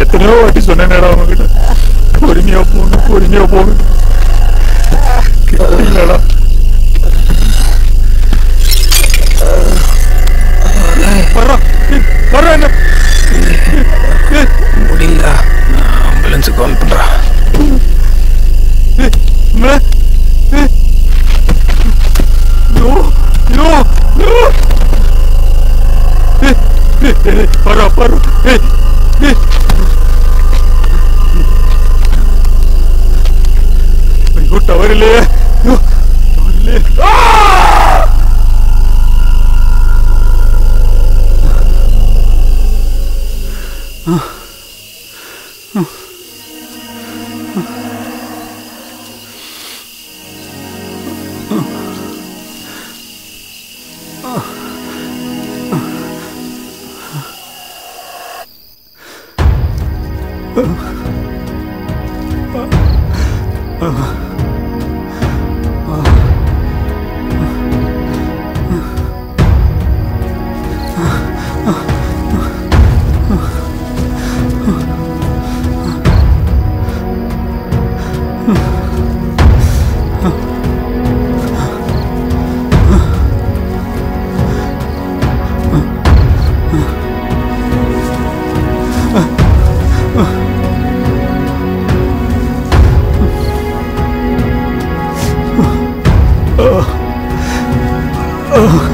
எத்தனையோ வாட்டி சொன்னேன் பொறுமையா போங்க பொறுமையா போங்க ¡Parra, parra! ¡Eh! ¡Eh! ¡Ay, 嗯。Oh.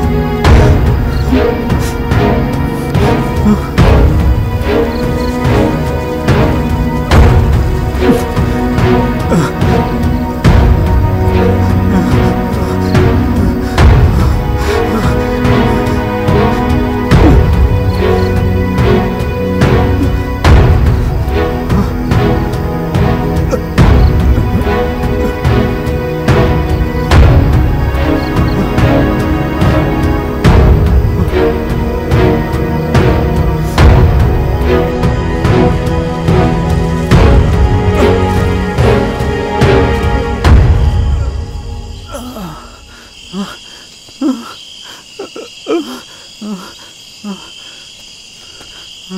あ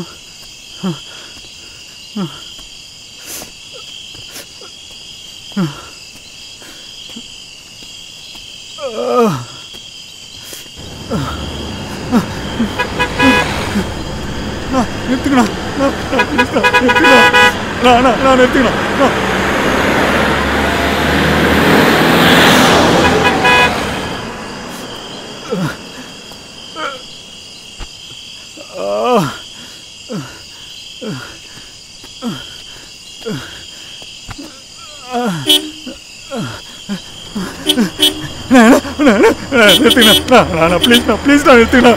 あ。நிறுத்தினா ப்ளீஸ்ண்ணா ப்ளீஸ்ண்ணா நிறுத்தினா